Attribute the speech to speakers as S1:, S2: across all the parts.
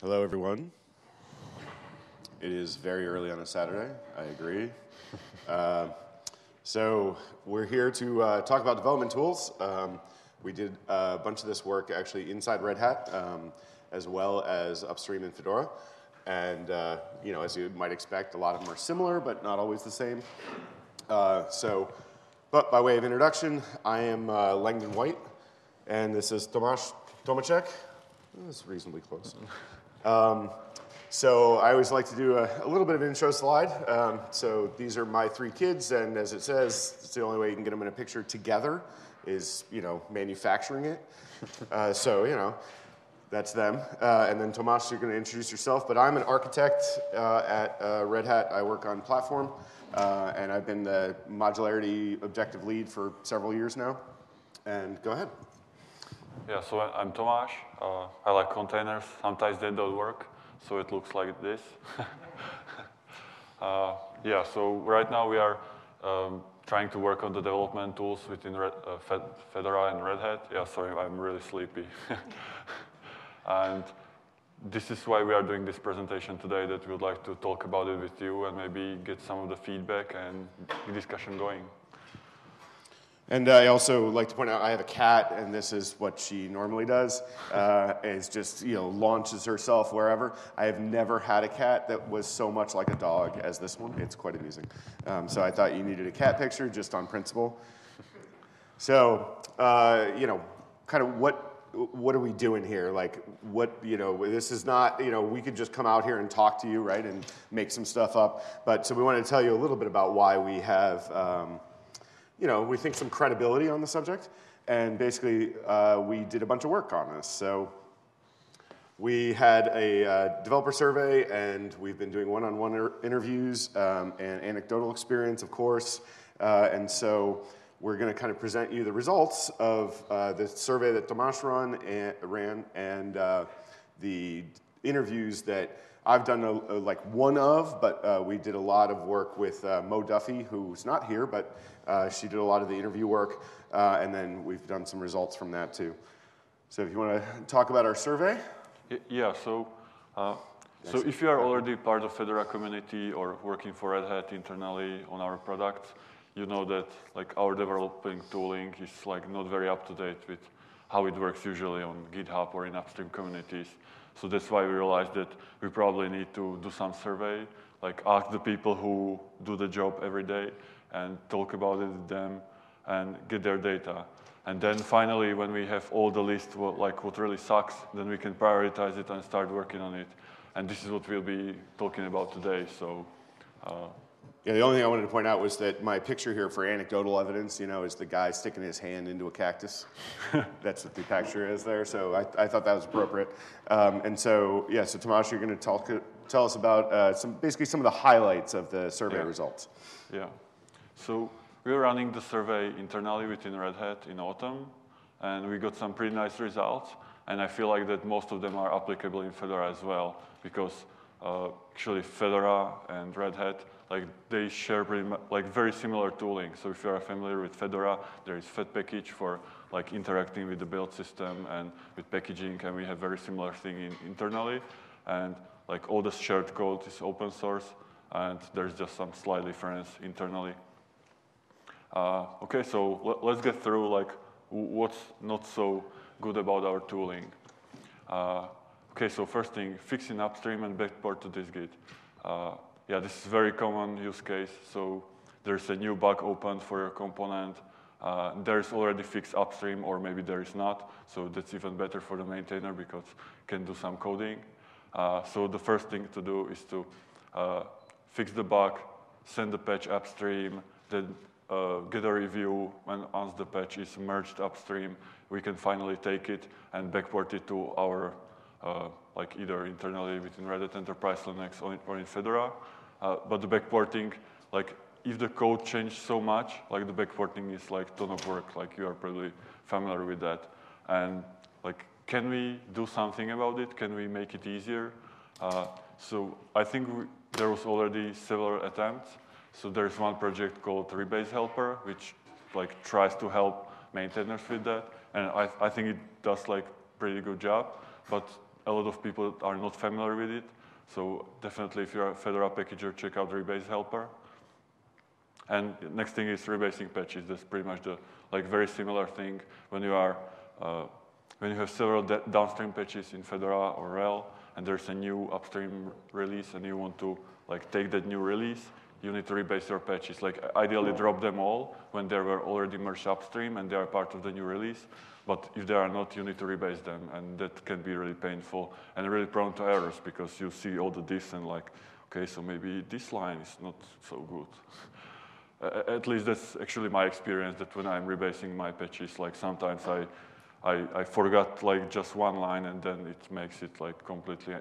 S1: Hello, everyone. It is very early on a Saturday. I agree. uh, so we're here to uh, talk about development tools. Um, we did a bunch of this work actually inside Red Hat, um, as well as upstream in Fedora. And uh, you know, as you might expect, a lot of them are similar, but not always the same. Uh, so, but by way of introduction, I am uh, Langdon White, and this is Tomas Tomecek. That's reasonably close. Um, so I always like to do a, a little bit of an intro slide. Um, so these are my three kids, and as it says, it's the only way you can get them in a picture together is, you know, manufacturing it. Uh, so, you know, that's them. Uh, and then Tomas, you're going to introduce yourself. But I'm an architect uh, at uh, Red Hat. I work on platform, uh, and I've been the modularity objective lead for several years now. And go ahead.
S2: Yeah, so I'm Tomáš. Uh, I like containers. Sometimes they don't work, so it looks like this. uh, yeah, so right now we are um, trying to work on the development tools within Red, uh, Fedora and Red Hat. Yeah, sorry, I'm really sleepy. and this is why we are doing this presentation today, that we would like to talk about it with you and maybe get some of the feedback and the discussion going.
S1: And I also like to point out I have a cat, and this is what she normally does: uh, is just you know launches herself wherever. I have never had a cat that was so much like a dog as this one. It's quite amusing. Um, so I thought you needed a cat picture just on principle. So uh, you know, kind of what what are we doing here? Like, what, you know, this is not, you know, we could just come out here and talk to you, right, and make some stuff up. But so we want to tell you a little bit about why we have, um, you know, we think some credibility on the subject. And basically, uh, we did a bunch of work on this. So we had a uh, developer survey, and we've been doing one-on-one -on -one interviews um, and anecdotal experience, of course. Uh, and so we're going to kind of present you the results of uh, the survey that Tomas run and, ran and uh, the interviews that I've done a, a, like one of, but uh, we did a lot of work with uh, Mo Duffy, who's not here, but uh, she did a lot of the interview work, uh, and then we've done some results from that too. So if you want to talk about our survey.
S2: Yeah, so, uh, so if you are already part of Fedora community or working for Red Hat internally on our products, you know that like our developing tooling is like not very up to date with how it works usually on GitHub or in upstream communities. So that's why we realized that we probably need to do some survey, like ask the people who do the job every day and talk about it with them and get their data. And then finally, when we have all the list, what, like what really sucks, then we can prioritize it and start working on it. And this is what we'll be talking about today. So uh,
S1: yeah, the only thing I wanted to point out was that my picture here for anecdotal evidence, you know, is the guy sticking his hand into a cactus. That's what the picture is there. So I, I thought that was appropriate. Um, and so, yeah, so Tomas, you're going to talk, tell us about uh, some, basically some of the highlights of the survey
S2: yeah.
S1: results.
S2: Yeah. So we're running the survey internally within Red Hat in autumn, and we got some pretty nice results. And I feel like that most of them are applicable in Fedora as well, because uh, actually Fedora and Red Hat like they share pretty like very similar tooling. So if you are familiar with Fedora, there is fedpkg for like interacting with the build system and with packaging, and we have very similar thing in, internally. And like all the shared code is open source, and there's just some slight difference internally. Uh, okay, so let, us get through like what's not so good about our tooling. Uh, okay, so first thing, fixing upstream and backport to dist-git. Uh, yeah, this is very common use case. So there's a new bug opened for your component. Uh, there's already fixed upstream, or maybe there is not. So that's even better for the maintainer because can do some coding. Uh, so the first thing to do is to uh, fix the bug, send the patch upstream, then uh, get a review. When once the patch is merged upstream, we can finally take it and backport it to our uh, like either internally within Red Hat Enterprise Linux or in Fedora. Uh, but the backporting, like if the code changed so much, like the backporting is like ton of work, like you are probably familiar with that. And like, can we do something about it? Can we make it easier? Uh, so I think we, there was already several attempts. So there's one project called Rebase Helper, which like tries to help maintainers with that. And I, I think it does like pretty good job. But a lot of people are not familiar with it. So definitely, if you're a Fedora packager, check out Rebase Helper. And next thing is rebasing patches. That's pretty much the like very similar thing when you are uh, when you have several downstream patches in Fedora or RHEL, and there's a new upstream release, and you want to like take that new release, you need to rebase your patches. Like ideally, drop them all when they were already merged upstream and they are part of the new release. But if they are not, you need to rebase them, and that can be really painful and really prone to errors because you see all the diffs and like, okay, so maybe this line is not so good. At least that's actually my experience that when I'm rebasing my patches, like sometimes I, I, I forgot like just one line and then it makes it like completely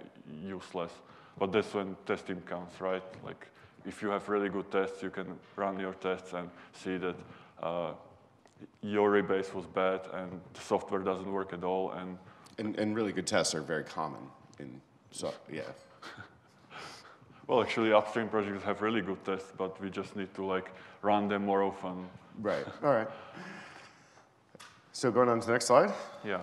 S2: useless. But that's when testing counts, right? Like if you have really good tests, you can run your tests and see that uh, your rebase was bad and the software doesn't work at all. And,
S1: and, and really good tests are very common in, so yeah.
S2: Well, actually, upstream projects have really good tests, but we just need to like run them more often.
S1: Right. All right. So going on to the next slide.
S2: Yeah.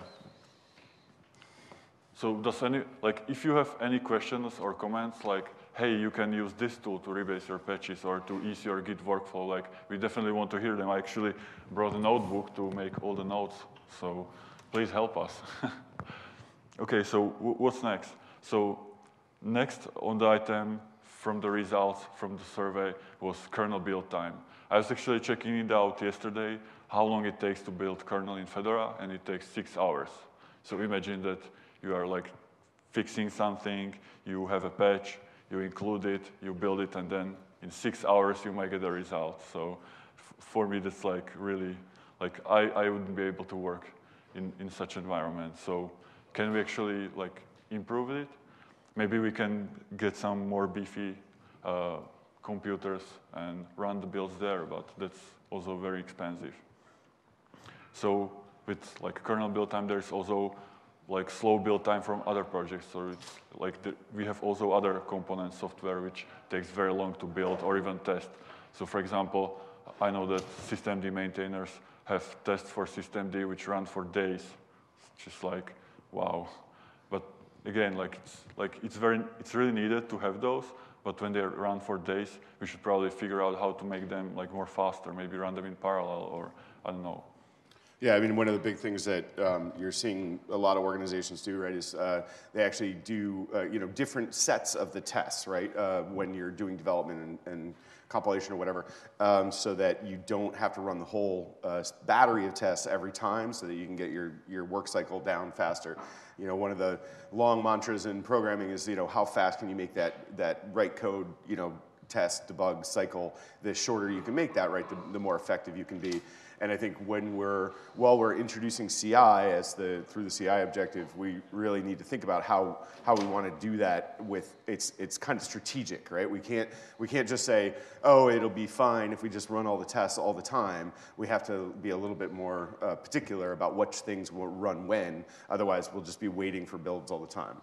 S2: So does any like if you have any questions or comments like hey you can use this tool to rebase your patches or to ease your Git workflow like we definitely want to hear them. I actually brought a notebook to make all the notes. So please help us. okay. So what's next? So next on the item from the results from the survey was kernel build time. I was actually checking it out yesterday, how long it takes to build kernel in Fedora, and it takes six hours. So imagine that you are like fixing something, you have a patch, you include it, you build it, and then in six hours you might get a result. So for me, that's like really, like I, I wouldn't be able to work in, in such environment. So can we actually like improve it? maybe we can get some more beefy uh, computers and run the builds there, but that's also very expensive. So with like kernel build time, there's also like slow build time from other projects. So it's like the, we have also other component software which takes very long to build or even test. So for example, I know that systemd maintainers have tests for systemd which run for days. It's just like, wow, But again, like it's, like it's very, it's really needed to have those, but when they run for days, we should probably figure out how to make them like more faster, maybe run them in parallel or I don't know.
S1: Yeah, I mean, one of the big things that um, you're seeing a lot of organizations do, right, is uh, they actually do, uh, you know, different sets of the tests, right, uh, when you're doing development and, and compilation or whatever, um, so that you don't have to run the whole uh, battery of tests every time, so that you can get your your work cycle down faster. You know, one of the long mantras in programming is, you know, how fast can you make that that write code, you know, test, debug cycle. The shorter you can make that, right, the, the more effective you can be. And I think when we're, while we're introducing CI as the, through the CI objective, we really need to think about how, how we want to do that with, it's, it's kind of strategic, right? We can't, we can't just say, oh, it'll be fine if we just run all the tests all the time. We have to be a little bit more uh, particular about which things will run when. Otherwise, we'll just be waiting for builds all the time.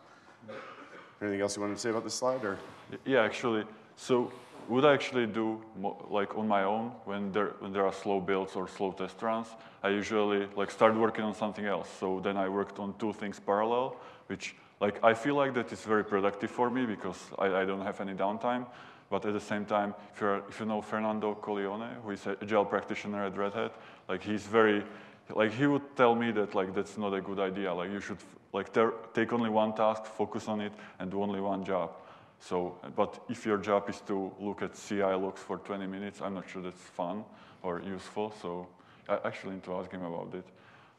S1: Anything else you wanted to say about this slide? Or?
S2: Yeah, actually, so would I actually do like on my own when there when there are slow builds or slow test runs? I usually like start working on something else. So then I worked on two things parallel, which like I feel like that is very productive for me because I, I don't have any downtime. But at the same time, if, you're, if you know Fernando Colione, who is an agile practitioner at Red Hat, like he's very, like he would tell me that like that's not a good idea. Like you should like take only one task, focus on it, and do only one job. So, but if your job is to look at CI logs for 20 minutes, I'm not sure that's fun or useful. So I actually need to ask him about it.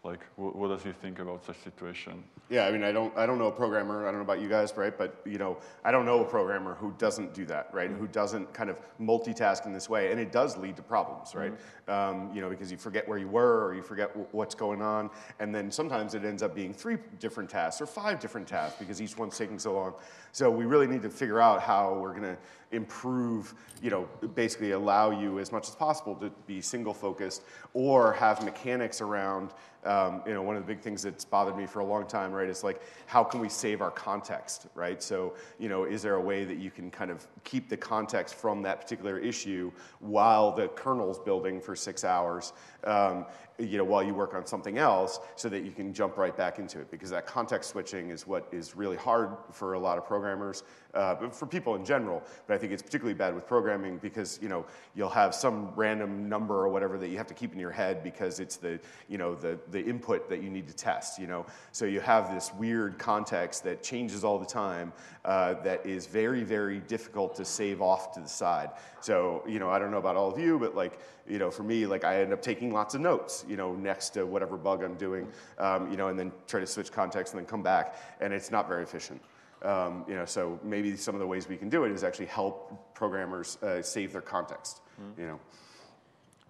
S2: Like, what, what does he think about such situation?
S1: Yeah, I mean, I don't, I don't know a programmer. I don't know about you guys, right? But you know, I don't know a programmer who doesn't do that, right? Mm-hmm. Who doesn't kind of multitask in this way, and it does lead to problems, right? Mm-hmm. Um, you know, because you forget where you were or you forget w- what's going on, and then sometimes it ends up being three different tasks or five different tasks because each one's taking so long. So we really need to figure out how we're going to improve, you know, basically allow you as much as possible to be single focused or have mechanics around, um, you know, one of the big things that's bothered me for a long time, right, is like, how can we save our context, right? So, you know, is there a way that you can kind of keep the context from that particular issue while the kernel's building for six hours um, you know, while you work on something else so that you can jump right back into it because that context switching is what is really hard for a lot of programmers, uh, but for people in general. But I think it's particularly bad with programming because, you know, you'll have some random number or whatever that you have to keep in your head because it's the, you know, the, the input that you need to test, you know. So you have this weird context that changes all the time uh, that is very, very difficult to save off to the side. So, you know, I don't know about all of you, but like, you know, for me, like I end up taking lots of notes, you know, next to whatever bug I'm doing, um, you know, and then try to switch context and then come back, and it's not very efficient. Um, you know, so maybe some of the ways we can do it is actually help programmers uh, save their context. Mm-hmm. You know.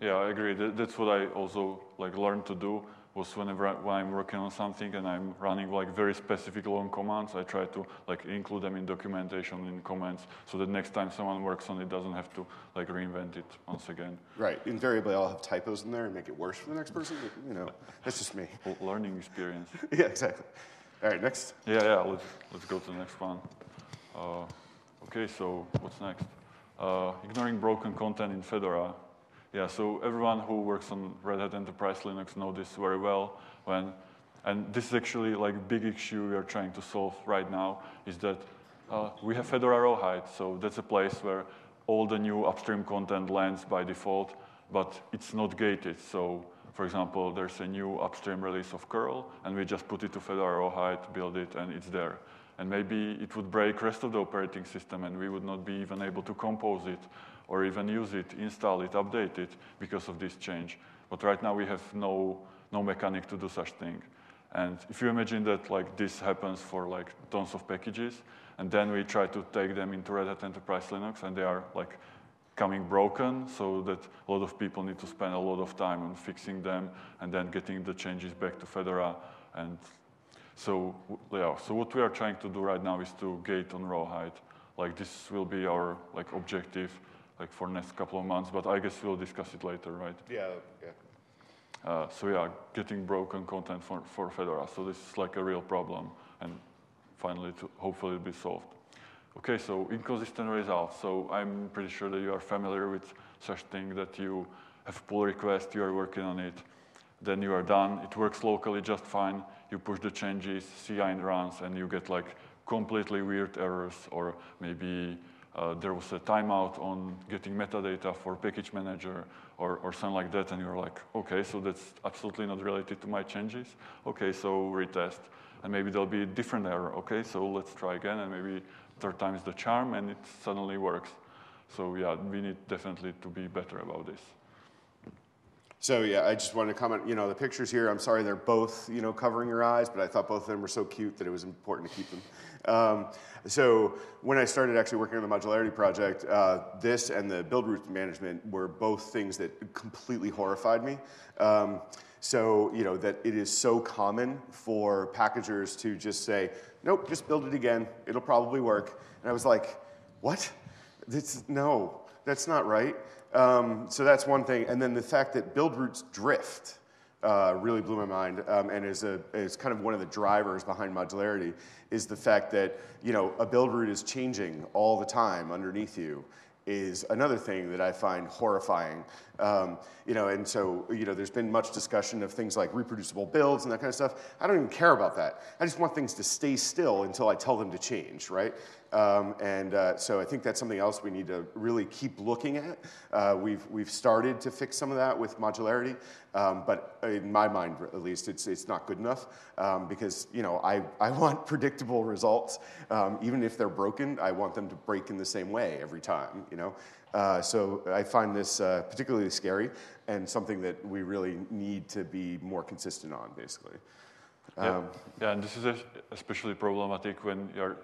S2: Yeah, I agree. That's what I also like learned to do was whenever I, when I'm working on something and I'm running like very specific long commands, I try to like include them in documentation in comments so that next time someone works on it doesn't have to like reinvent it once again.
S1: Right. Invariably, I'll have typos in there and make it worse for the next person. But, you know, that's just me.
S2: Learning experience.
S1: yeah, exactly. All right, next.
S2: Yeah, yeah. Let's let's go to the next one. Uh, okay, so what's next? Uh, ignoring broken content in Fedora. Yeah, so everyone who works on Red Hat Enterprise Linux know this very well. When, and this is actually like a big issue we are trying to solve right now, is that uh, we have Fedora Rawhide, so that's a place where all the new upstream content lands by default, but it's not gated. So for example, there's a new upstream release of curl, and we just put it to Fedora Rawhide, build it, and it's there. And maybe it would break rest of the operating system, and we would not be even able to compose it or even use it, install it, update it because of this change. But right now we have no, no mechanic to do such thing. And if you imagine that like this happens for like tons of packages, and then we try to take them into Red Hat Enterprise Linux, and they are like coming broken, so that a lot of people need to spend a lot of time on fixing them, and then getting the changes back to Fedora. And so, yeah, so what we are trying to do right now is to gate on Rawhide. Like this will be our like objective like for next couple of months, but I guess we'll discuss it later, right?
S1: Yeah, yeah.
S2: Uh, so yeah, getting broken content for, for Fedora. So this is like a real problem, and finally, to hopefully, it'll be solved. Okay, so inconsistent results. So I'm pretty sure that you are familiar with such thing that you have a pull request, you are working on it, then you are done. It works locally just fine. You push the changes, CI runs, and you get like completely weird errors or maybe uh, there was a timeout on getting metadata for package manager or, or something like that, and you're like, okay, so that's absolutely not related to my changes. Okay, so retest. And maybe there'll be a different error. Okay, so let's try again, and maybe third time is the charm, and it suddenly works. So yeah, we need definitely to be better about this.
S1: So yeah, I just wanted to comment, you know, the pictures here, I'm sorry they're both, you know, covering your eyes, but I thought both of them were so cute that it was important to keep them. Um, so when I started actually working on the modularity project, uh, this and the build root management were both things that completely horrified me. Um, so, you know, that it is so common for packagers to just say, nope, just build it again, it'll probably work. And I was like, what? This, no, that's not right. Um, so that's one thing. And then the fact that build roots drift uh, really blew my mind um, and is, a, is kind of one of the drivers behind modularity is the fact that you know a build root is changing all the time underneath you is another thing that I find horrifying. Um, you know, and so you know, there's been much discussion of things like reproducible builds and that kind of stuff. I don't even care about that. I just want things to stay still until I tell them to change, right? Um, and uh, so I think that's something else we need to really keep looking at. Uh, we've, we've started to fix some of that with modularity, um, but in my mind, at least, it's, it's not good enough um, because you know I, I want predictable results. Um, even if they're broken, I want them to break in the same way every time. You know, uh, so I find this uh, particularly scary and something that we really need to be more consistent on, basically.
S2: Yeah, um, yeah and this is especially problematic when you're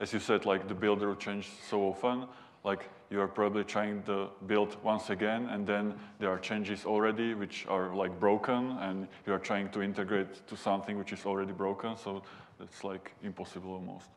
S2: as you said, like the builder changed so often, like you are probably trying to build once again, and then there are changes already which are like broken, and you are trying to integrate to something which is already broken. So it's like impossible almost.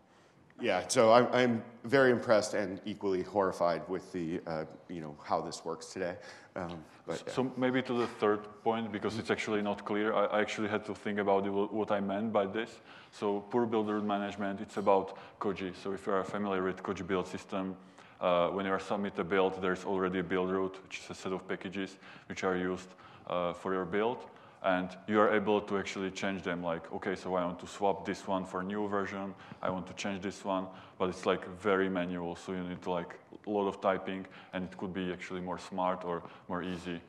S1: Yeah, so I'm, I'm very impressed and equally horrified with the, uh, you know, how this works today. Um,
S2: but, yeah. So maybe to the third point, because it's actually not clear, I, I actually had to think about what I meant by this. So poor build root management, it's about Koji. So if you are familiar with Koji build system, uh, when you are submit a build, there's already a build root, which is a set of packages which are used. uh, for your build and you are able to actually change them like okay so i want to swap this one for a new version i want to change this one but it's like very manual so you need to like a lot of typing and it could be actually more smart or more easy.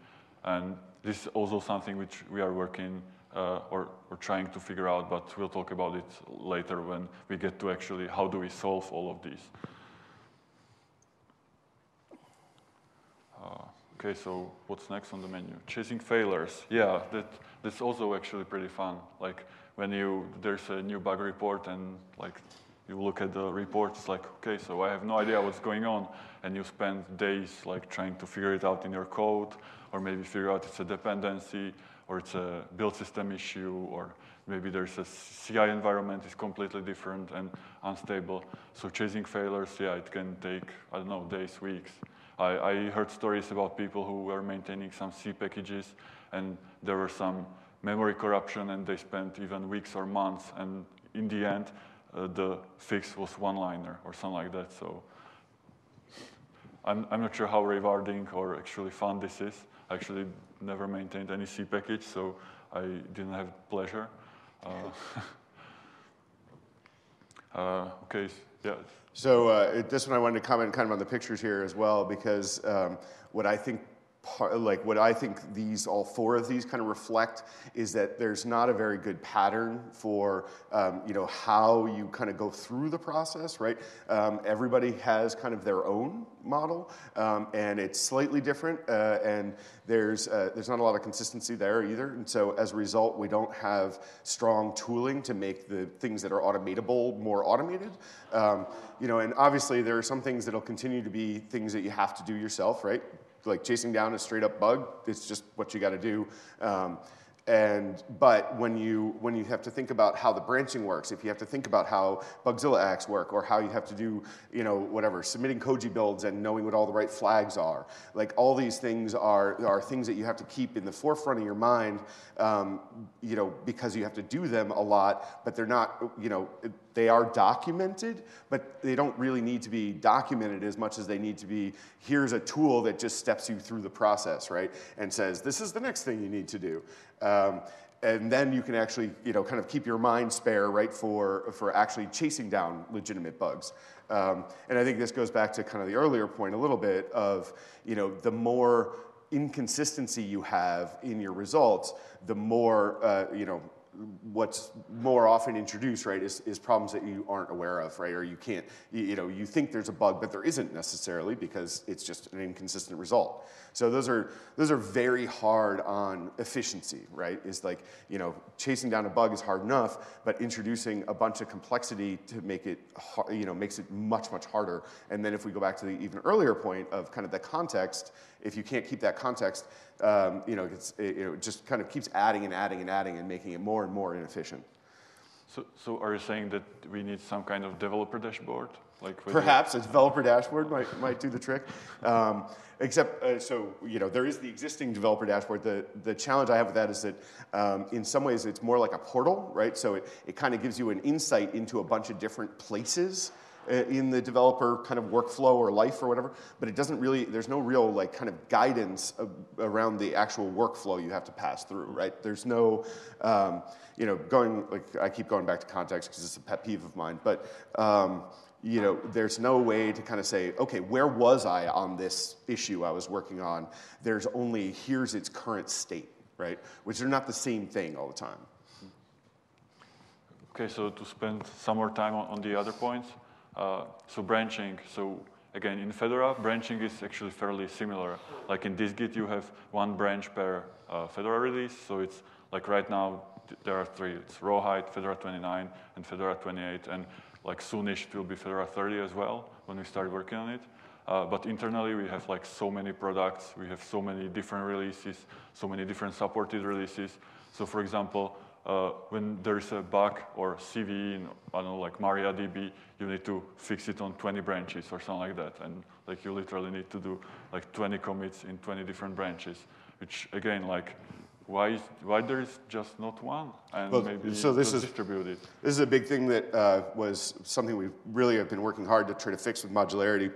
S2: And this is also something which we are working uh, or, or trying to figure out but we'll talk about it later when we get to actually how do we solve all of these. Uh, Okay, so what's next on the menu? Chasing failures. Yeah, that, that's also actually pretty fun. Like when you there's a new bug report and like you look at the report, it's like, okay, so I have no idea what's going on, and you spend days like trying to figure it out in your code, or maybe figure out it's a dependency, or it's a build system issue, or maybe there's a CI environment is completely different and unstable. So chasing failures, yeah, it can take I don't know days, weeks. I, I heard stories about people who were maintaining some C packages and there were some memory corruption and they spent even weeks or months and in the end uh, the fix was one liner or something like that. So I'm, I'm not sure how rewarding or actually fun this is. I actually never maintained any C package so I didn't have pleasure. Uh, uh, okay yeah
S1: so uh, this one I wanted to comment kind of on the pictures here as well because um, what I think part, like what I think these all four of these kind of reflect is that there's not a very good pattern for um, you know how you kind of go through the process, right? Um, everybody has kind of their own model, um, and it's slightly different, uh, and there's uh, there's not a lot of consistency there either, and so as a result, we don't have strong tooling to make the things that are automatable more automated. Um, you know, and obviously there are some things that'll continue to be things that you have to do yourself, right? Like chasing down a straight up bug. It's just what you got to do. Um, and but when you when you have to think about how the branching works, if you have to think about how Bugzilla acks work, or how you have to do you know whatever submitting Koji builds and knowing what all the right flags are, like all these things are are things that you have to keep in the forefront of your mind, um, you know, because you have to do them a lot, but they're not you know they are documented, but they don't really need to be documented as much as they need to be here's a tool that just steps you through the process, right? And says, this is the next thing you need to do. Um, and then you can actually, you know, kind of keep your mind spare, right, for, for actually chasing down legitimate bugs. Um, and I think this goes back to kind of the earlier point a little bit of, you know, the more inconsistency you have in your results, the more, uh, you know, what's more often introduced, right, is, is problems that you aren't aware of, right, or you can't, you, you, know, you think there's a bug, but there isn't necessarily because it's just an inconsistent result. So those are, those are very hard on efficiency, right, is like, you know, chasing down a bug is hard enough, but introducing a bunch of complexity to make it, you know, makes it much, much harder. And then if we go back to the even earlier point of kind of the context, if you can't keep that context, um, you know, it's, it, you know, just kind of keeps adding and adding and adding and making it more and more inefficient.
S2: So, so are you saying that we need some kind of developer dashboard?
S1: Like Perhaps a developer dashboard might, might do the trick. Um, except, uh, so, you know, there is the existing developer dashboard. The, the challenge I have with that is that um, in some ways it's more like a portal, right? So it, it kind of gives you an insight into a bunch of different places in the developer kind of workflow or life or whatever, but it doesn't really, there's no real like kind of guidance around the actual workflow you have to pass through, right? There's no, um, you know, going, like I keep going back to context because it's a pet peeve of mine, but, um, you know, there's no way to kind of say, okay, where was I on this issue I was working on? There's only, here's its current state, right? Which are not the same thing all the time.
S2: Okay, so to spend some more time on, on the other points, uh, so branching, so again, in Fedora, branching is actually fairly similar. Like in dist-git, you have one branch per uh, Fedora release. So it's like right now, there are three. It's Rawhide, Fedora 29, and Fedora 28. And like soonish, it will be Fedora 30 as well when we start working on it. Uh, but internally, we have like so many products. We have so many different releases, so many different supported releases. So for example, uh, when there's a bug or CV in, I don't know, like MariaDB, you need to fix it on 20 branches or something like that. And like you literally need to do like 20 commits in 20 different branches, which again, like why, why there is just not one and well, maybe so this is, distributed?
S1: This is a big thing that uh, was something we really have been working hard to try to fix with modularity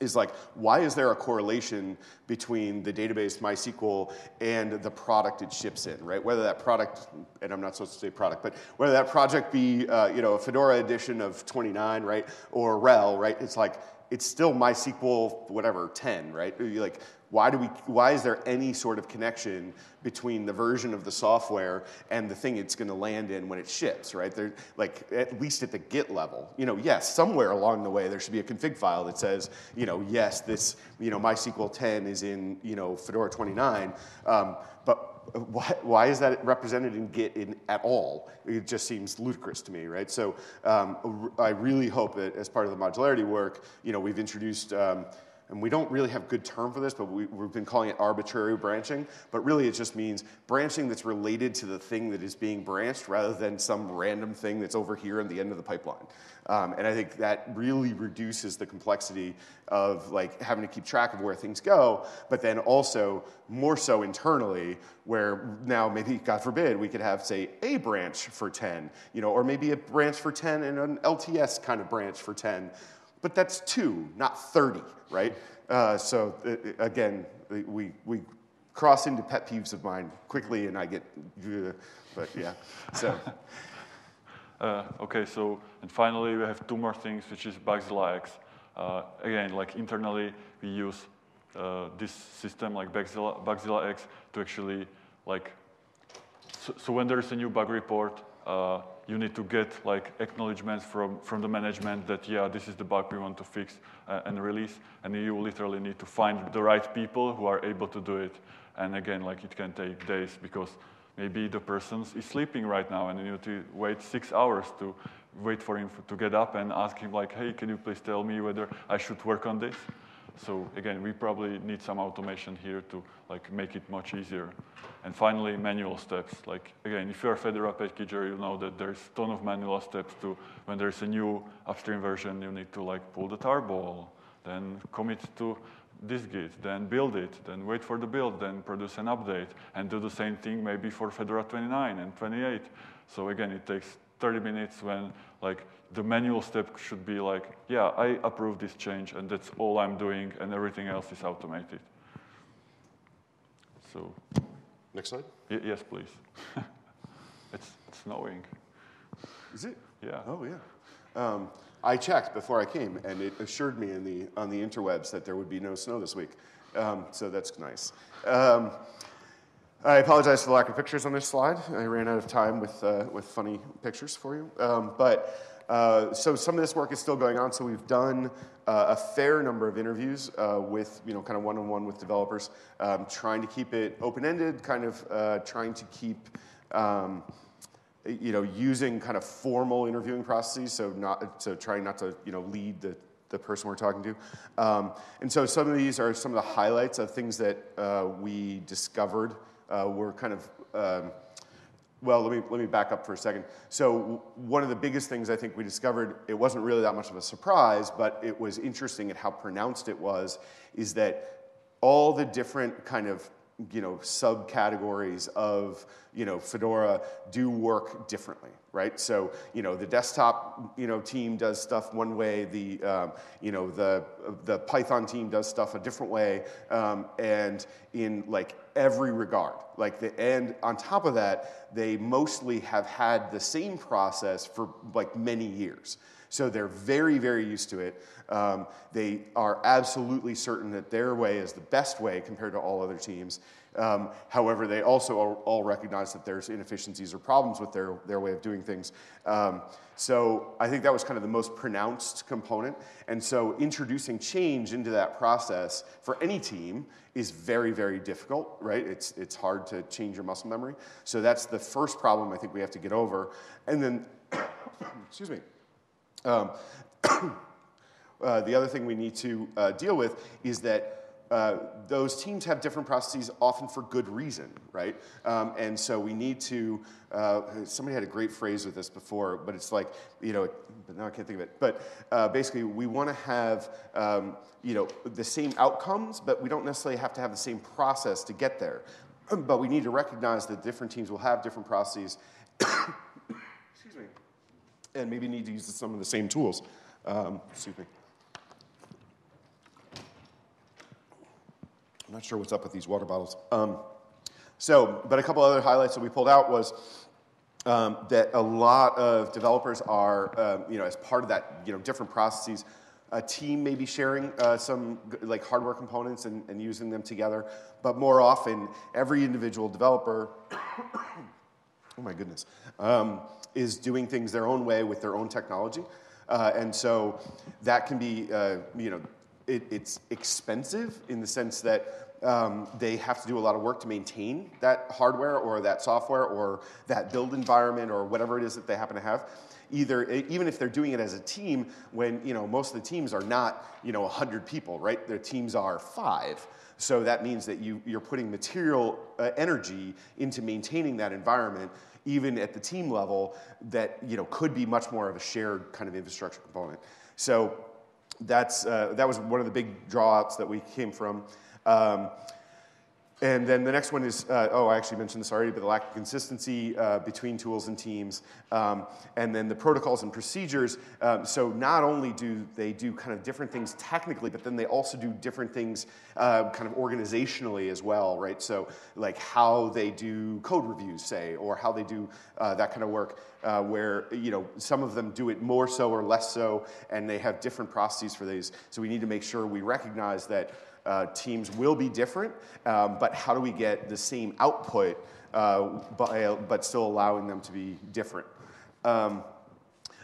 S1: is like, why is there a correlation between the database MySQL and the product it ships in, right? Whether that product, and I'm not supposed to say product, but whether that project be, uh, you know, a Fedora edition of 29, right, or RHEL, right? It's like, it's still MySQL, whatever, 10, right? Like, why, do we, why is there any sort of connection between the version of the software and the thing it's going to land in when it ships, right? They're, like, at least at the Git level. You know, yes, somewhere along the way there should be a config file that says, you know, yes, this, you know, MySQL 10 is in, you know, Fedora 29. Um, but why, why, is that represented in Git in, at all? It just seems ludicrous to me, right? So um, I really hope that as part of the modularity work, you know, we've introduced um, and we don't really have good term for this, but we, have been calling it arbitrary branching. But really, it just means branching that's related to the thing that is being branched rather than some random thing that's over here at the end of the pipeline. Um, and I think that really reduces the complexity of like having to keep track of where things go, but then also more so internally, where now maybe, God forbid, we could have, say, a branch for 10, you know, or maybe a branch for 10 and an LTS kind of branch for 10 but that's two, not 30, right? Uh, so uh, again, we, we cross into pet peeves of mine quickly and I get, uh, but yeah, so.
S2: Uh, okay, so, and finally we have two more things, which is Bugzilla acks. Uh, again, like internally, we use uh, this system like Bugzilla, acks to actually like, so, so when there's a new bug report, uh, you need to get like acknowledgments from, from the management that, yeah, this is the bug we want to fix uh, and release. And you literally need to find the right people who are able to do it. And again, like it can take days because maybe the person is sleeping right now and you need to wait six hours to wait for him to get up and ask him like, hey, can you please tell me whether I should work on this? So again, we probably need some automation here to like make it much easier. And finally, manual steps. Like again, if you're a Fedora packager, you know that there's a ton of manual steps to when there's a new upstream version, you need to like pull the tarball, then commit to dist-git, then build it, then wait for the build, then produce an update, and do the same thing maybe for Fedora 29 and 28. So again, it takes 30 minutes when like the manual step should be like, yeah, I approve this change and that's all I'm doing and everything else is automated. So.
S1: Next slide.
S2: yes, please. it's, it's snowing.
S1: Is it?
S2: Yeah.
S1: Oh, yeah. Um, I checked before I came, and it assured me in the, on the interwebs that there would be no snow this week. Um, so that's nice. Um, I apologize for the lack of pictures on this slide. I ran out of time with, uh, with funny pictures for you. Um, but uh, so some of this work is still going on. So we've done uh, a fair number of interviews uh, with, you know, kind of one-on-one with developers, um, trying to keep it open-ended, kind of uh, trying to keep, um, you know, using kind of formal interviewing processes. So not, so trying not to, you know, lead the the person we're talking to. Um, and so some of these are some of the highlights of things that uh, we discovered uh, were kind of um, well, let me, let me back up for a second. So one of the biggest things I think we discovered, it wasn't really that much of a surprise, but it was interesting at how pronounced it was, is that all the different kind of you know, subcategories of, you know, Fedora do work differently, right? So, you know, the desktop, you know, team does stuff one way, the, um, you know, the, the Python team does stuff a different way, um, and in like every regard. Like the, and on top of that, they mostly have had the same process for like many years. So they're very, very used to it. Um, they are absolutely certain that their way is the best way compared to all other teams. Um, however, they also all recognize that there's inefficiencies or problems with their, their way of doing things. Um, so I think that was kind of the most pronounced component. And so introducing change into that process for any team is very, very difficult, right? It's, it's hard to change your muscle memory. So that's the first problem I think we have to get over. And then, excuse me. Um, uh, the other thing we need to uh, deal with is that uh, those teams have different processes often for good reason, right? Um, and so we need to, uh, somebody had a great phrase with this before, but it's like, you know, but now I can't think of it. But uh, basically, we want to have, um, you know, the same outcomes, but we don't necessarily have to have the same process to get there. but we need to recognize that different teams will have different processes, and maybe need to use some of the same tools. Um, excuse me. I'm not sure what's up with these water bottles. Um, so, but a couple other highlights that we pulled out was um, that a lot of developers are, um, you know, as part of that, you know, different processes, a team may be sharing uh, some like hardware components and, and, using them together, but more often, every individual developer, oh my goodness, um, is doing things their own way with their own technology. Uh, and so that can be, uh, you know, it, it's expensive in the sense that um, they have to do a lot of work to maintain that hardware or that software or that build environment or whatever it is that they happen to have. Either, even if they're doing it as a team, when you know most of the teams are not you know 100 people, right? Their teams are five. So that means that you, you're putting material uh, energy into maintaining that environment, even at the team level, that you know could be much more of a shared kind of infrastructure component. So that's, uh, that was one of the big drawouts that we came from. Um, and then the next one is, uh, oh, I actually mentioned this already, but the lack of consistency uh, between tools and teams. Um, and then the protocols and procedures. Um, so not only do they do kind of different things technically, but then they also do different things uh, kind of organizationally as well, right? So like how they do code reviews, say, or how they do uh, that kind of work. Uh, where you know some of them do it more so or less so, and they have different processes for these. So we need to make sure we recognize that uh, teams will be different, um, but how do we get the same output uh, by, but still allowing them to be different? Um,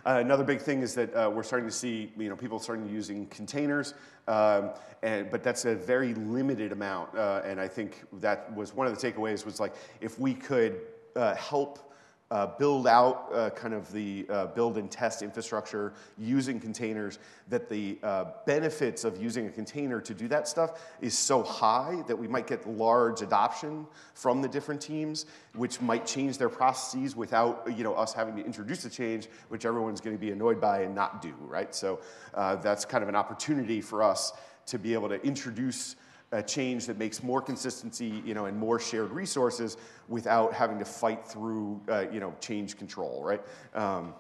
S1: another big thing is that uh, we're starting to see you know, people starting to using containers, um, and, but that's a very limited amount. Uh, and I think that was one of the takeaways was like if we could uh, help uh, build out uh, kind of the uh, build and test infrastructure using containers, that the uh, benefits of using a container to do that stuff is so high that we might get large adoption from the different teams, which might change their processes without you know, us having to introduce a change, which everyone's going to be annoyed by and not do, right? So uh, that's kind of an opportunity for us to be able to introduce a change that makes more consistency, you know, and more shared resources without having to fight through, uh, you know, change control, right? Um,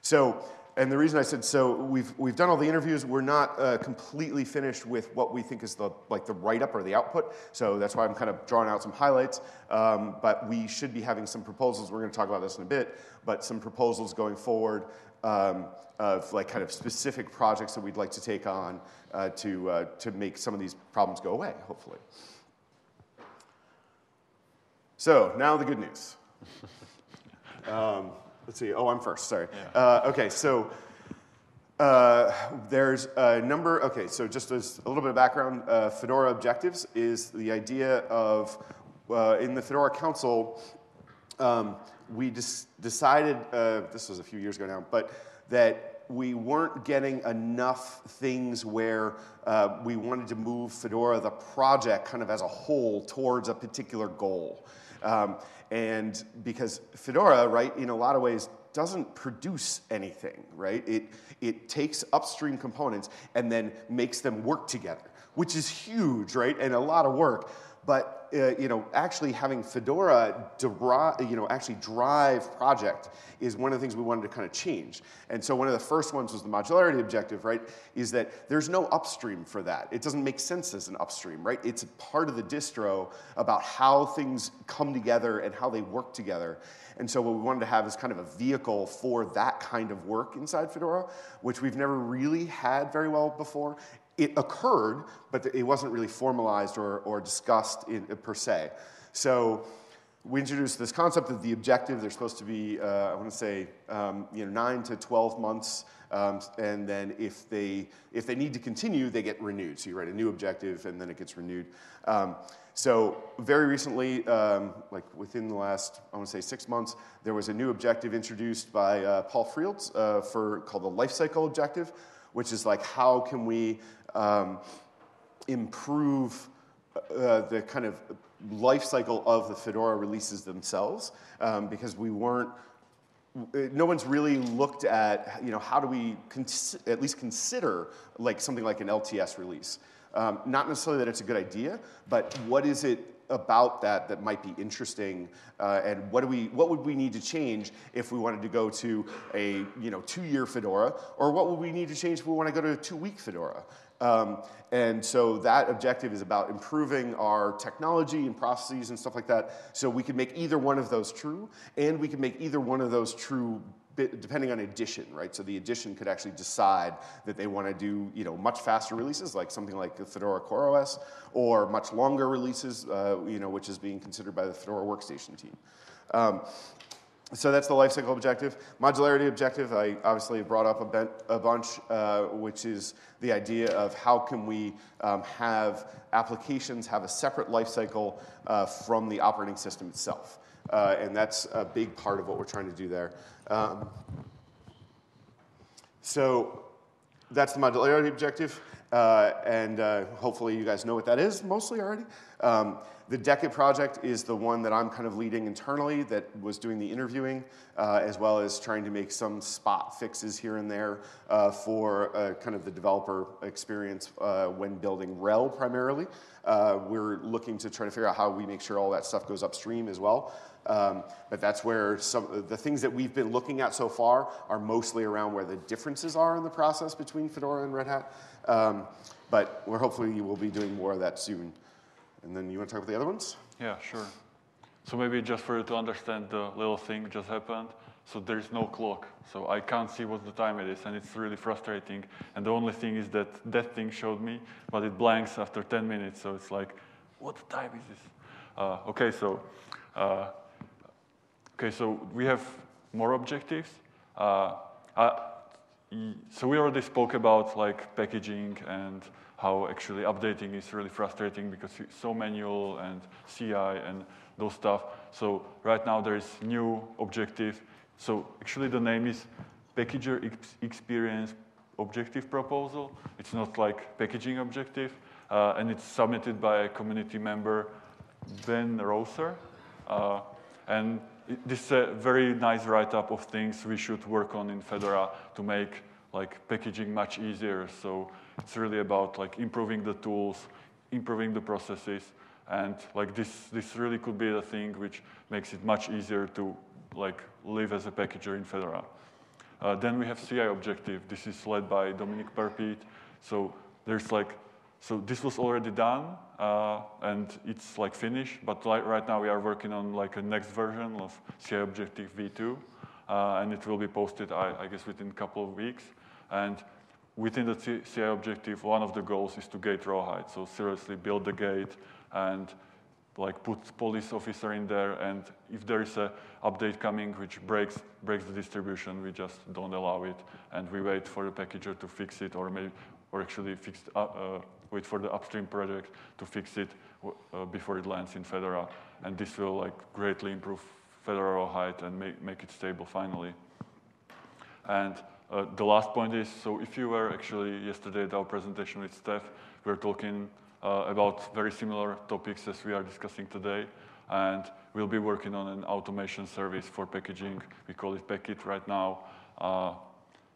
S1: so, and the reason I said so, we've we've done all the interviews. We're not uh, completely finished with what we think is the like the write up or the output. So that's why I'm kind of drawing out some highlights. Um, but we should be having some proposals. We're going to talk about this in a bit. But some proposals going forward um, of like kind of specific projects that we'd like to take on uh, to, uh, to make some of these problems go away, hopefully. So now the good news. um, let's see. Oh, I'm first. Sorry. Yeah. Uh, okay, so uh, there's a number. Okay, so just as a little bit of background, uh, Fedora objectives is the idea of uh, in the Fedora Council. Um, we decided, uh, this was a few years ago now, but that we weren't getting enough things where uh, we wanted to move Fedora, the project, kind of as a whole towards a particular goal. Um, and because Fedora, right, in a lot of ways, doesn't produce anything, right? It, it takes upstream components and then makes them work together, which is huge, right? And a lot of work. But uh, you know, actually having Fedora you know, actually drive project is one of the things we wanted to kind of change. And so one of the first ones was the modularity objective, right? Is that there's no upstream for that. It doesn't make sense as an upstream, right? It's part of the distro about how things come together and how they work together. And so what we wanted to have is kind of a vehicle for that kind of work inside Fedora, which we've never really had very well before it occurred, but it wasn't really formalized or, or discussed in, per se. So we introduced this concept of the objective. They're supposed to be, uh, I want to say, um, you know, nine to 12 months. Um, and then if they, if they need to continue, they get renewed. So you write a new objective and then it gets renewed. Um, so very recently, um, like within the last, I want to say six months, there was a new objective introduced by uh, Paul Frields uh, for, called the lifecycle objective, which is like how can we um, improve uh, the kind of life cycle of the Fedora releases themselves um, because we weren't no one's really looked at you know how do we at least consider like something like an LTS release. Um, not necessarily that it's a good idea, but what is it about that that might be interesting, uh, and what do we what would we need to change if we wanted to go to a you know two year Fedora, or what would we need to change if we want to go to a two week Fedora? Um, and so that objective is about improving our technology and processes and stuff like that. So we can make either one of those true, and we can make either one of those true depending on edition, right? So the edition could actually decide that they want to do, you know, much faster releases, like something like the Fedora CoreOS, or much longer releases, uh, you know, which is being considered by the Fedora Workstation team. Um, so that's the lifecycle objective. Modularity objective, I obviously brought up a, a bunch, uh, which is the idea of how can we um, have applications have a separate lifecycle uh, from the operating system itself. Uh, and that's a big part of what we're trying to do there. Um, so that's the modularity objective. Uh, and uh, hopefully you guys know what that is mostly already. Um, the Decade project is the one that I'm kind of leading internally that was doing the interviewing, uh, as well as trying to make some spot fixes here and there uh, for uh, kind of the developer experience uh, when building RHEL primarily. we're looking to try to figure out how we make sure all that stuff goes upstream as well. Um, but that's where some the things that we've been looking at so far are mostly around where the differences are in the process between Fedora and Red Hat. Um, but we're hopefully we'll be doing more of that soon. And then you want to talk about the other ones?
S2: Yeah, sure. So maybe just for you to understand the little thing just happened. So there's no clock. So I can't see what the time it is, and it's really frustrating. And the only thing is that that thing showed me, but it blanks after 10 minutes. So it's like, what time is this? Uh, okay, so uh, Okay, so we have more objectives. Uh, uh, so we already spoke about like packaging and how actually updating is really frustrating because it's so manual and CI and those stuff. So right now there is new objective. So actually the name is Packager ex Experience Objective Proposal. It's not like packaging objective. Uh, and it's submitted by a community member, Ben Rosser. Uh, and this is a very nice write-up of things we should work on in Fedora to make like packaging much easier. So it's really about like improving the tools, improving the processes, and like this, this really could be the thing which makes it much easier to like live as a packager in Fedora. Uh, then we have CI objective. This is led by Dominik Perpeet. So there's like so this was already done, uh, and it's like finished, but like right now we are working on like a next version of CI Objective V2, uh, and it will be posted, I, I, guess, within a couple of weeks. And within the CI Objective, one of the goals is to gate rawhide. So seriously build the gate and like put police officer in there, and if there is a update coming which breaks breaks the distribution, we just don't allow it, and we wait for the packager to fix it, or maybe or actually fix uh, uh wait for the upstream project to fix it uh, before it lands in Fedora. And this will like greatly improve Fedora rawhide and make, make it stable finally. And uh, the last point is, so if you were actually yesterday at our presentation with Steph, we were talking uh, about very similar topics as we are discussing today. And we'll be working on an automation service for packaging. We call it Packit right now. Uh,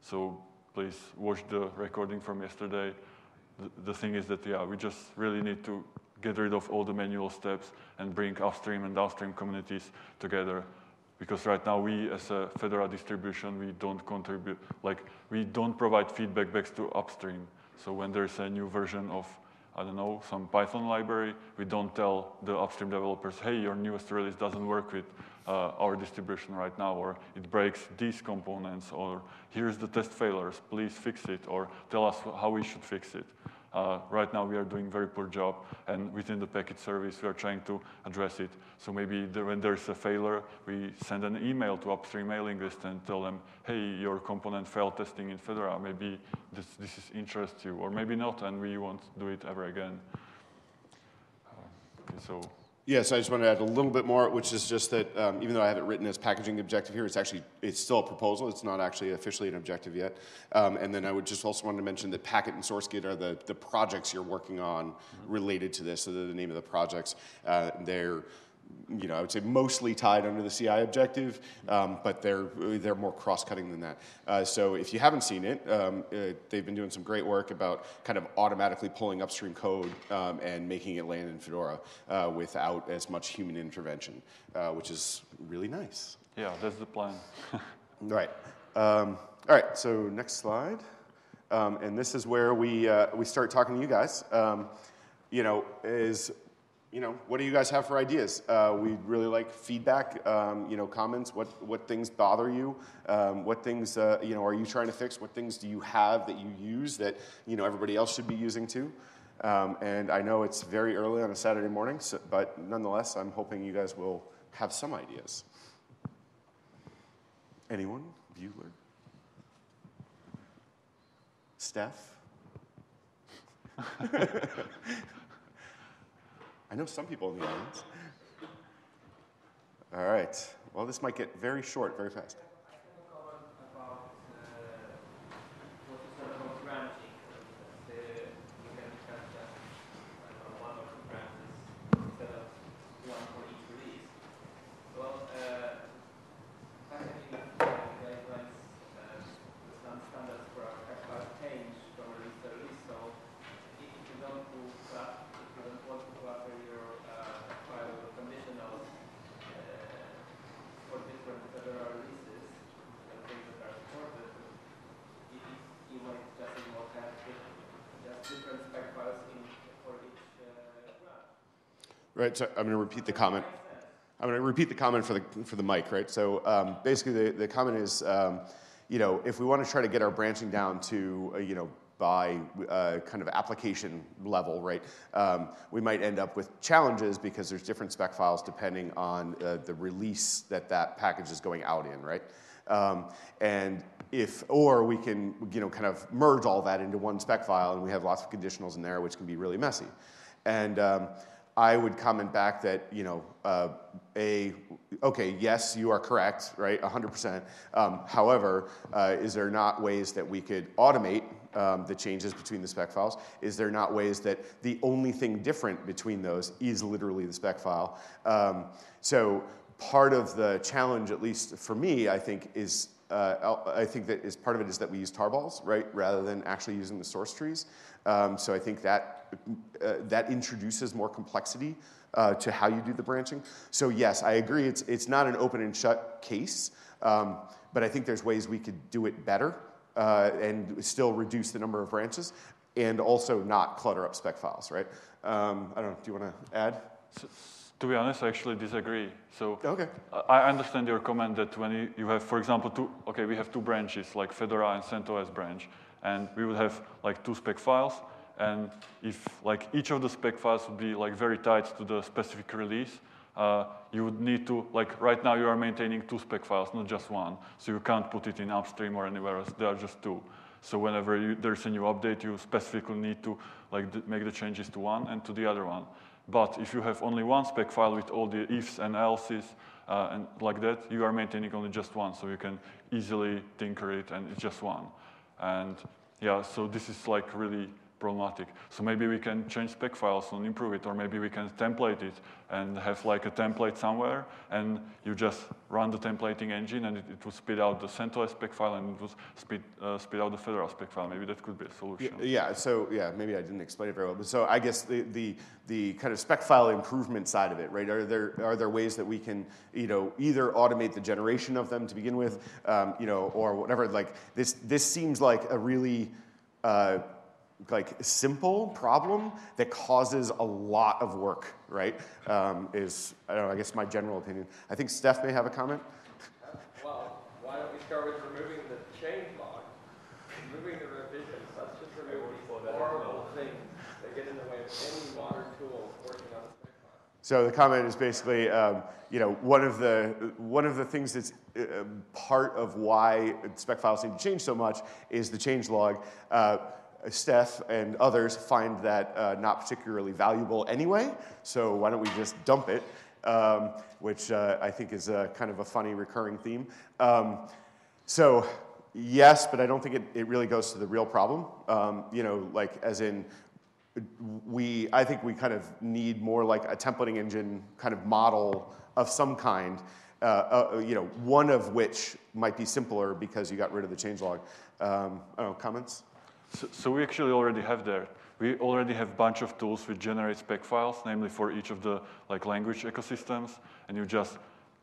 S2: so please watch the recording from yesterday the, thing is that, yeah, we just really need to get rid of all the manual steps and bring upstream and downstream communities together. Because right now we, as a Fedora distribution, we don't contribute, like, we don't provide feedback back to upstream. So when there's a new version of, I don't know, some Python library, we don't tell the upstream developers, hey, your newest release doesn't work with uh, our distribution right now, or it breaks these components, or here's the test failures, please fix it, or tell us how we should fix it. Uh, right now we are doing very poor job, and within the Packit service we are trying to address it. So maybe there, when there's a failure, we send an email to upstream mailing list and tell them, hey, your component failed testing in Fedora, maybe this, this is interests you, or maybe not, and we won't do it ever again. Uh, okay, so
S1: Yes, I just want to add a little bit more, which is just that um, even though I have it written as packaging objective here, it's actually it's still a proposal. It's not actually officially an objective yet. Um, and then I would just also want to mention that Packit and source-git are the, the projects you're working on related to this. So the name of the projects. Uh, they're you know, I would say mostly tied under the CI objective, um, but they're they're more cross-cutting than that. Uh, so if you haven't seen it, um, uh, they've been doing some great work about kind of automatically pulling upstream code um, and making it land in Fedora uh, without as much human intervention, uh, which is really nice.
S2: Yeah, that's the plan.
S1: right. Um, all right. So next slide. um, and this is where we, uh, we start talking to you guys, um, you know, is, you know, what do you guys have for ideas? Uh, we'd really like feedback, um, you know, comments, what, what things bother you, um, what things, uh, you know, are you trying to fix, what things do you have that you use that, you know, everybody else should be using too? Um, and I know it's very early on a Saturday morning, so, but nonetheless, I'm hoping you guys will have some ideas. Anyone? Bueller? Steph? I know some people in the audience. All right. Well, this might get very short very fast. Right, so I'm going to repeat the comment. I'm going to repeat the comment for the, for the mic, right? So um, basically, the, the comment is, um, you know, if we want to try to get our branching down to, uh, you know, by uh, kind of application level, right? Um, we might end up with challenges because there's different spec files depending on uh, the release that that package is going out in, right? Um, and if, or we can, you know, kind of merge all that into one spec file and we have lots of conditionals in there, which can be really messy. And um, I would comment back that, you know, uh, a, okay, yes, you are correct, right, 100%. Um, however, uh, is there not ways that we could automate um, the changes between the spec files? Is there not ways that the only thing different between those is literally the spec file? Um, so part of the challenge, at least for me, I think, is uh, I think that is part of it is that we use tarballs, right, rather than actually using the source trees. Um, so I think that uh, that introduces more complexity uh, to how you do the branching. So yes, I agree. It's it's not an open and shut case, um, but I think there's ways we could do it better uh, and still reduce the number of branches, and also not clutter up spec files, right? Um, I don't know. Do you want to add?
S2: So, to be honest, I actually disagree. So
S1: okay.
S2: I understand your comment that when you, you have, for example, two, okay, we have two branches, like Fedora and CentOS branch, and we would have like two spec files, and if like each of the spec files would be like very tied to the specific release, uh, you would need to, like right now you are maintaining two spec files, not just one. So you can't put it in upstream or anywhere else, there are just two. So whenever you, there's a new update, you specifically need to like make the changes to one and to the other one. But if you have only one spec file with all the ifs and else's uh, and like that, you are maintaining only just one, so you can easily tinker it and it's just one. And yeah, so this is like really problematic. So maybe we can change spec files and improve it, or maybe we can template it and have like a template somewhere, and you just run the templating engine, and it, it will spit out the CentOS spec file, and it will spit, uh, spit out the Fedora spec file. Maybe that could be a solution.
S1: Yeah, so yeah, maybe I didn't explain it very well. But so I guess the, the, the kind of spec file improvement side of it, right? Are there, are there ways that we can, you know, either automate the generation of them to begin with, um, you know, or whatever? Like this, this seems like a really uh, like simple problem that causes a lot of work, right? Um, is, I don't know, I guess my general opinion. I think Steph may have a comment.
S3: Well, why don't we start with removing the change log? Removing the revisions. Let's just remove these horrible things that get in the way of any modern tool working on a.
S1: So the comment is basically, um, you know, one of the one of the things that's uh, part of why spec files need to change so much is the change log. Uh, Steph and others find that uh, not particularly valuable anyway, so why don't we just dump it, um, which uh, I think is a, kind of a funny recurring theme. Um, so yes, but I don't think it, it really goes to the real problem. Um, you know, like as in, we, I think we kind of need more like a templating engine kind of model of some kind, uh, uh, you know, one of which might be simpler because you got rid of the changelog. Um, comments?
S2: So, so, we actually already have there. We already have a bunch of tools which generate spec files, namely for each of the like language ecosystems, and you just,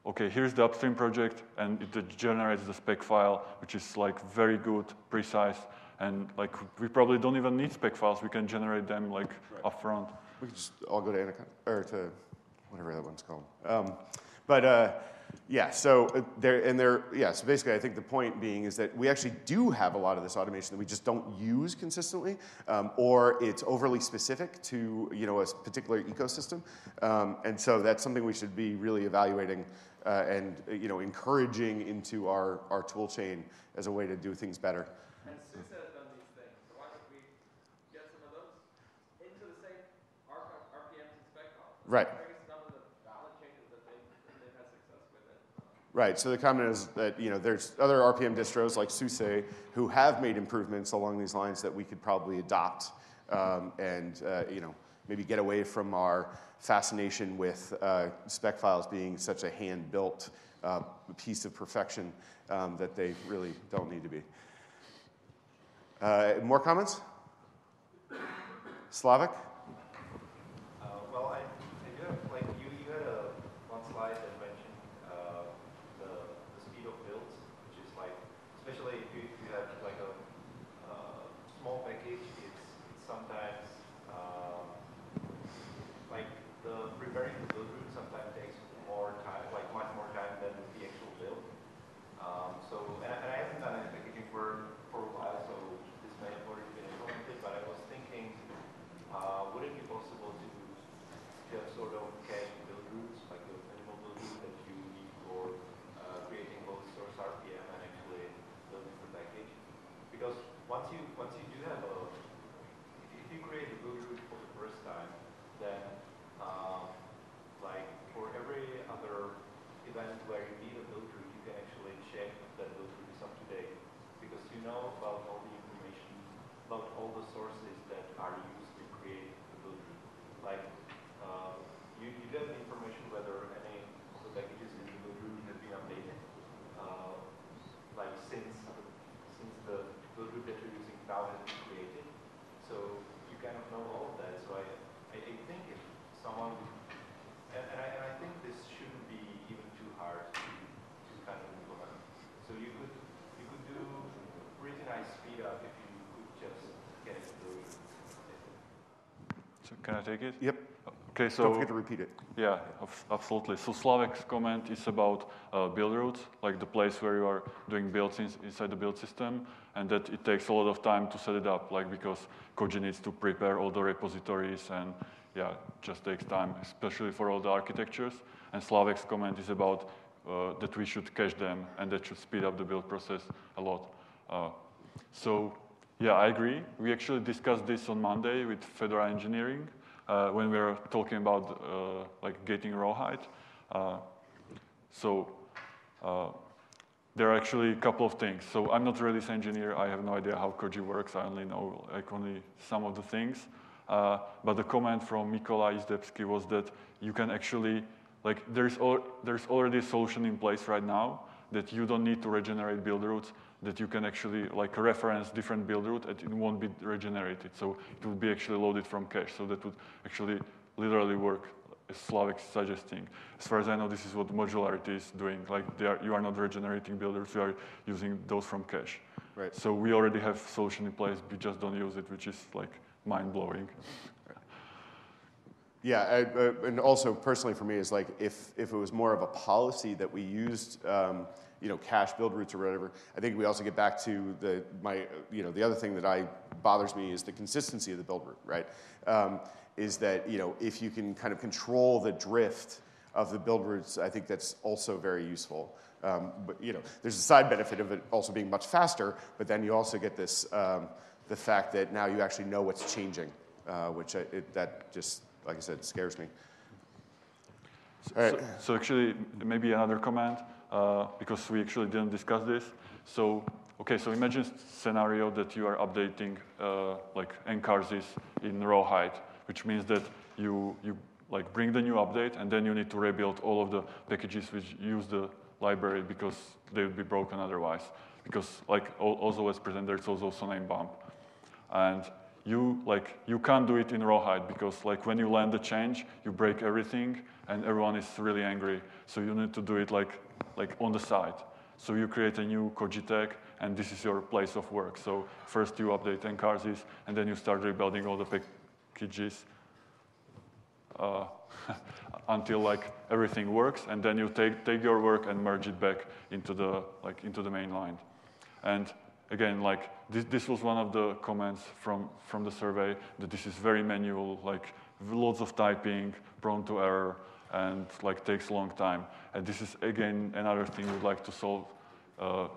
S2: okay, here's the upstream project, and it generates the spec file, which is like very good, precise, And like we probably don't even need spec files. We can generate them like upfront.
S1: We could just all go to Anaconda, or to whatever that one's called. Um, but uh, yeah, so uh, there, and there, yeah, so basically I think the point being is that we actually do have a lot of this automation that we just don't use consistently, um, or it's overly specific to, you know, a particular ecosystem. Um, and so that's something we should be really evaluating uh, and, uh, you know, encouraging into our, our tool chain as a way to do things better.
S3: And
S1: Right. So the comment is that you know there's other RPM distros like SUSE who have made improvements along these lines that we could probably adopt um, and uh, you know maybe get away from our fascination with uh, spec files being such a hand-built uh, piece of perfection um, that they really don't need to be. Uh, more comments? Slavek?
S4: Uh, well, I, I do have, like, you, you had a, one slide that mentioned, uh, the, the speed of builds, which is like, especially if you, if you have like a, uh, small package, it's, it's sometimes, um, like, the preparing the build root sometimes takes more time, like much more time than the actual build. Um, so, and, I- and I haven't done any packaging for, for a while, so this may have already been implemented, but I was thinking, uh, would it be possible to have sort of cache build roots, like the minimal build root that you need for uh, creating both source RPM and actually building the package? Because once you once you do have a, if if you create a build root for the first time, then um, like for every other event where you need a build root, you can actually check that build root is up to date because you know about all the information about all the sources that are used to create the build root. Like uh, you, you get the information whether any of the packages in the build root have been updated, uh, like since the, since the build root that you're using now has been created. So you kind of know all of that. So I, I, I think if someone, and, and, I, and I think this shouldn't be even too hard to, to kind of implement. So you could you could do pretty nice speed up if you could just get it build root.
S2: So can I take it?
S1: Yep.
S2: Okay, so
S1: Don't forget to repeat it.
S2: Yeah, absolutely. So Slavek's comment is about uh, build roots, like the place where you are doing builds in, inside the build system, and that it takes a lot of time to set it up, like because Koji needs to prepare all the repositories, and yeah, just takes time, especially for all the architectures. And Slavek's comment is about uh, that we should cache them, and that should speed up the build process a lot. Uh, so yeah, I agree. We actually discussed this on Monday with Fedora Engineering uh, when we were talking about uh, like gating rawhide. Uh, so uh, there are actually a couple of things. So I'm not a Redis engineer. I have no idea how Koji works. I only know like only some of the things. Uh, but the comment from Mikolaj Izdebski was that you can actually like there's al- there's already a solution in place right now that you don't need to regenerate build roots. That you can actually like reference different build root and it won't be regenerated. So it would be actually loaded from cache. So that would actually literally work as Slavek is suggesting. As far as I know, this is what modularity is doing. Like they are, you are not regenerating builders, you are using those from cache.
S1: Right.
S2: So we already have solution in place, we just don't use it, which is like mind blowing.
S1: Yeah, I, uh, and also personally for me is like if, if it was more of a policy that we used, um, you know, cache build roots or whatever. I think we also get back to the my, you know, the other thing that I bothers me is the consistency of the build root, right? Um, is that you know if you can kind of control the drift of the build roots, I think that's also very useful. Um, but you know, there's a side benefit of it also being much faster, but then you also get this um, the fact that now you actually know what's changing, uh, which I, it, that just like I said scares me. Right.
S2: So, so actually, maybe another comment, uh, because we actually didn't discuss this. So, okay, so imagine scenario that you are updating uh, like ncurses in rawhide, which means that you, you like bring the new update and then you need to rebuild all of the packages which use the library because they would be broken otherwise. Because like also as presented, there's also name bump. And you like you can't do it in rawhide because like when you land the change you break everything and everyone is really angry so you need to do it like like on the side So you create a new Koji tag, and this is your place of work. So first you update ncurses, and then you start rebuilding all the packages uh, until like everything works, and then you take, take your work and merge it back into the, like, into the main line. And again, like this, this was one of the comments from, from the survey that this is very manual, like lots of typing, prone to error, and like takes a long time. And this is again another thing we'd like to solve uh,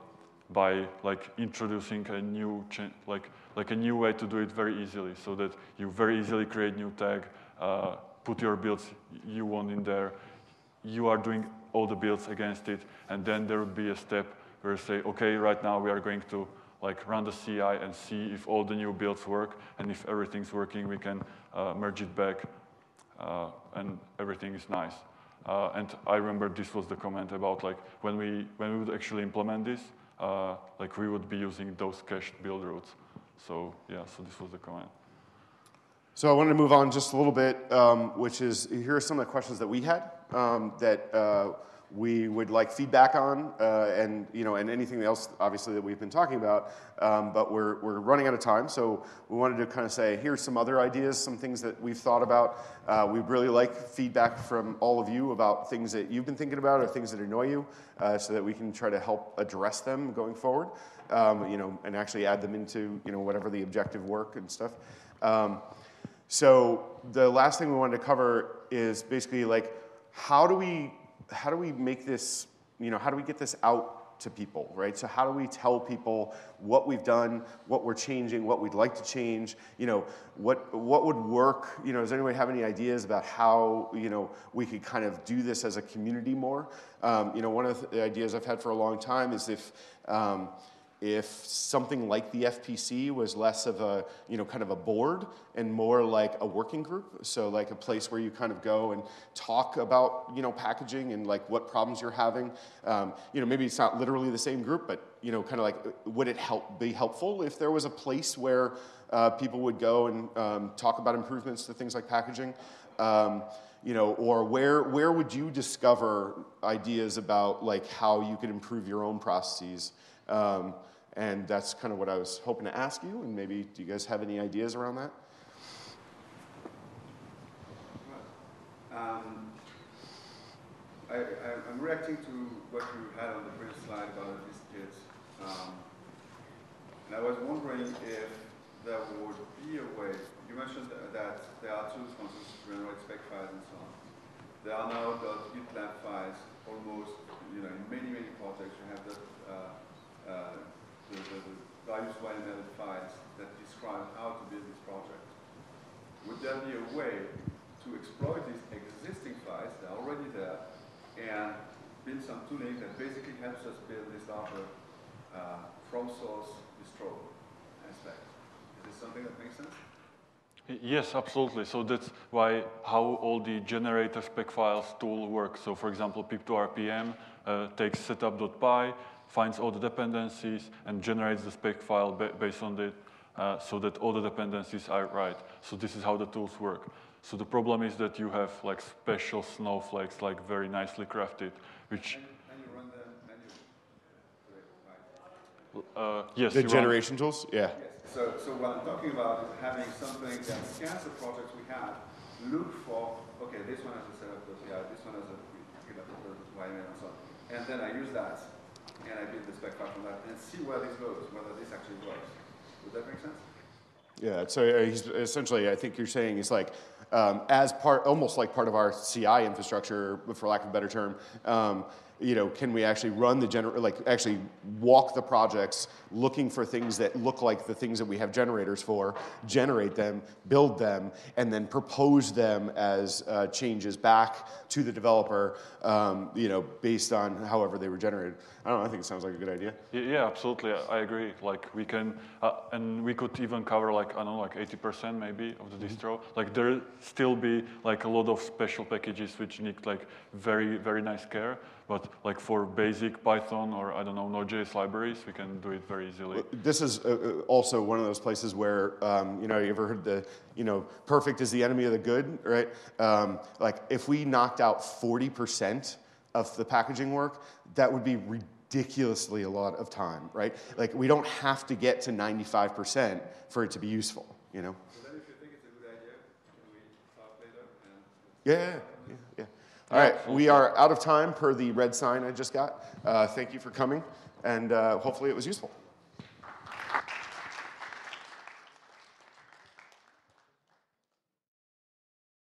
S2: by like introducing a new like like a new way to do it very easily, so that you very easily create new tag, uh, put your builds you want in there, you are doing all the builds against it, and then there would be a step where you say, okay, right now we are going to like run the CI and see if all the new builds work, and if everything's working, we can uh, merge it back, uh, and everything is nice. Uh, and I remember this was the comment about like when we when we would actually implement this, uh, like we would be using those cached build roots. So yeah, so this was the comment.
S1: So I wanted to move on just a little bit, um, which is here are some of the questions that we had um, that uh, we would like feedback on, uh, and you know, and anything else, obviously, that we've been talking about. Um, but we're we're running out of time, so we wanted to kind of say, here's some other ideas, some things that we've thought about. Uh, we really like feedback from all of you about things that you've been thinking about or things that annoy you, uh, so that we can try to help address them going forward. Um, you know, and actually add them into you know whatever the objective work and stuff. Um, so the last thing we wanted to cover is basically like how do we how do we make this, you know, how do we get this out to people, right? So how do we tell people what we've done, what we're changing, what we'd like to change, you know, what, what would work, you know, does anyone have any ideas about how, you know, we could kind of do this as a community more? Um, you know, one of the ideas I've had for a long time is if, um, if something like the FPC was less of a, you know, kind of a board and more like a working group. So like a place where you kind of go and talk about, you know, packaging and like what problems you're having. Um, you know, maybe it's not literally the same group, but, you know, kind of like, would it help be helpful if there was a place where uh, people would go and um, talk about improvements to things like packaging? Um, you know, or where, where would you discover ideas about like how you could improve your own processes? And that's kind of what I was hoping to ask you. And maybe, do you guys have any ideas around that?
S5: Um, I, am reacting to what you had on the previous slide about these kids. Um, and I was wondering if there would be a way, you mentioned that there are two instance, to generate spec files and so on. There are now GitLab files almost, you know, in many, many projects you have the uh, uh, the, the, the YML files that describe how to build this project. Would there be a way to exploit these existing files that are already there and build some tooling that basically helps us build this larger uh, from source distro aspect? Is this something that makes sense?
S2: Yes, absolutely. So that's why how all the generator spec files tool works. So for example, pyp2rpm uh, takes setup.py, finds all the dependencies and generates the spec file ba based on it uh, so that all the dependencies are right. So this is how the tools work. So the problem is that you have like special snowflakes, like very nicely crafted, which...
S5: And, you run the
S2: Uh, yes.
S1: The generation run... tools? Yeah.
S5: Yes. So, so what I'm talking about is having something that scans the projects we have, look for, okay, this one has a setup yeah, this one has a GitHub YML and so on. And then I use that and I build the spec file from that and see where this goes, whether this actually works. Would that make sense?
S1: Yeah, so uh, essentially, I think you're saying it's like um, as part, almost like part of our CI infrastructure, for lack of a better term. Um, you know, can we actually run the gener like actually walk the projects, looking for things that look like the things that we have generators for, generate them, build them, and then propose them as uh, changes back to the developer, um, you know, based on however they were generated. I don't know. I think it sounds like a good idea.
S2: Yeah, absolutely. I agree. Like we can, uh, and we could even cover like I don't know, like 80% maybe of the distro. Like there still be like a lot of special packages which need like very very nice care. But like for basic Python or I don't know Node.js libraries, we can do it very easily.
S1: This is uh, uh, also one of those places where um, you know you ever heard the you know perfect is the enemy of the good, right? Um, like if we knocked out 40% of the packaging work, that would be ridiculously a lot of time, right? Like we don't have to get to 95% for it to be useful, you know?
S5: So then if you think it's a good idea, can we talk later? And
S1: Yeah, yeah, yeah. All right, we are out of time per the red sign I just got. Uh, thank you for coming, and uh, hopefully it was useful.